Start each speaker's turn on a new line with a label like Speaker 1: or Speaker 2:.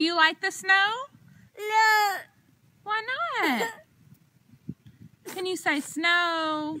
Speaker 1: You like the snow?
Speaker 2: No.
Speaker 1: Why not? Can you say snow?
Speaker 2: No.